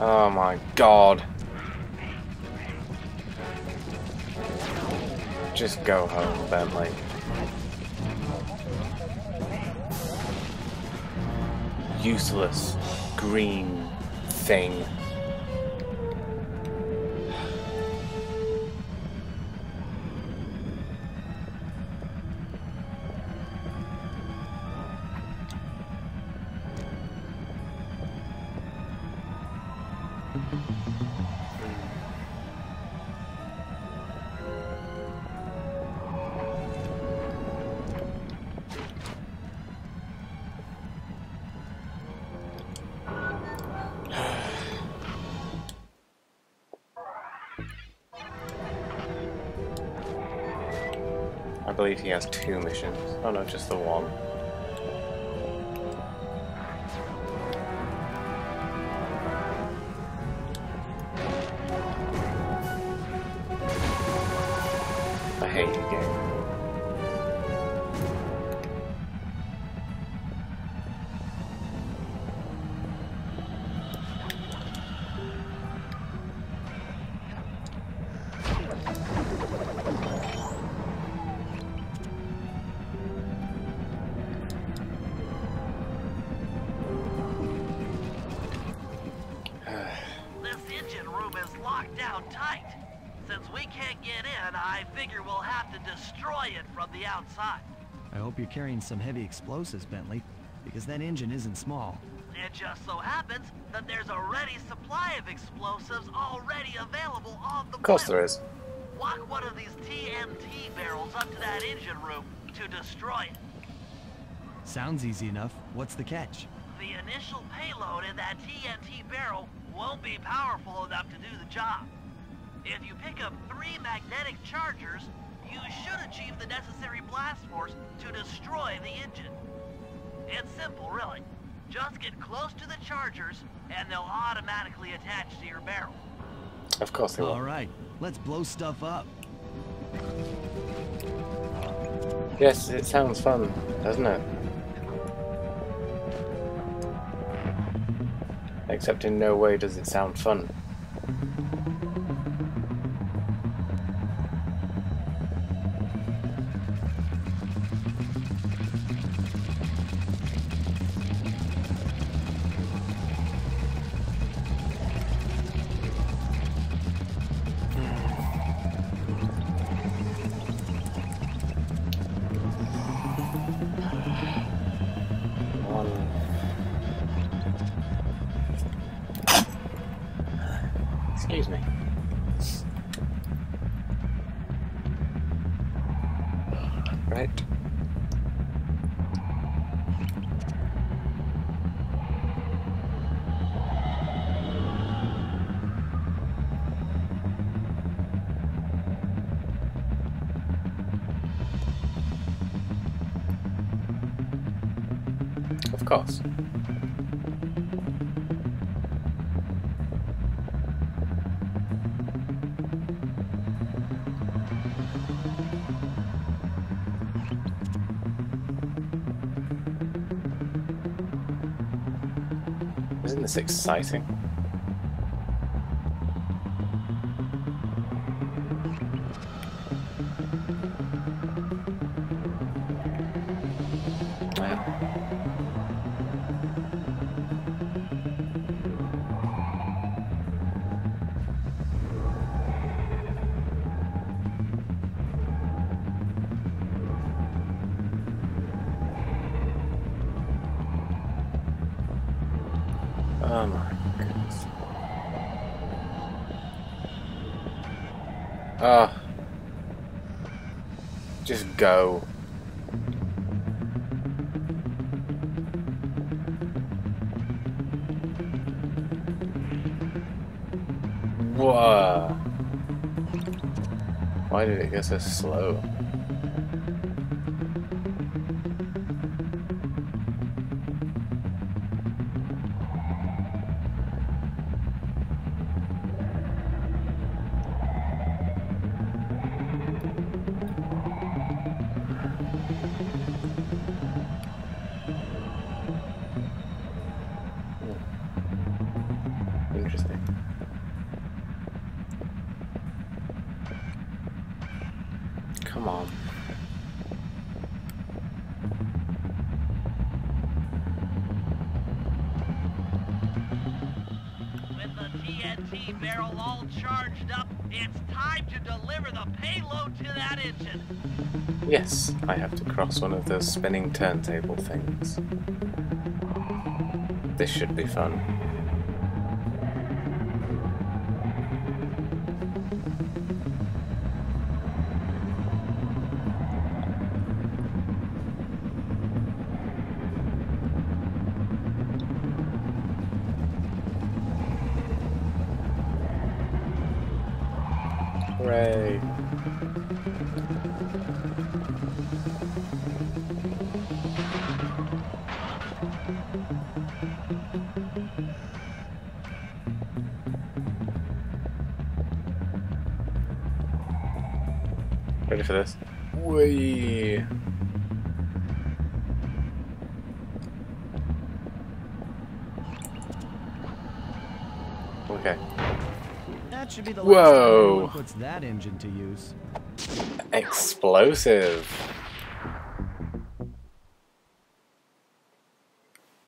Oh my god. Just go home, Bentley. Useless green thing. I believe he has two missions. Oh no, just the one. Down tight. Since we can't get in, I figure we'll have to destroy it from the outside. I hope you're carrying some heavy explosives, Bentley, because that engine isn't small. It just so happens that there's a ready supply of explosives already available on the Of course blimp. there is. Walk one of these TNT barrels up to that engine room to destroy it. Sounds easy enough. What's the catch? The initial payload in that TNT barrel won't be powerful enough to do the job. If you pick up three magnetic chargers, you should achieve the necessary blast force to destroy the engine. It's simple, really. Just get close to the chargers, and they'll automatically attach to your barrel. Of course they will. All right, let's blow stuff up. Yes, it sounds fun, doesn't it? Except in no way does it sound fun. Excuse me. Right. Of course. Isn't this exciting? Uh, just go. Whoa. Why did it get so slow? Barrel all charged up, it's time to deliver the payload to that engine. Yes, I have to cross one of those spinning turntable things. This should be fun. Hooray! Ready for this? Whee! Okay. That should be the Whoa. last time puts that engine to use. Explosive.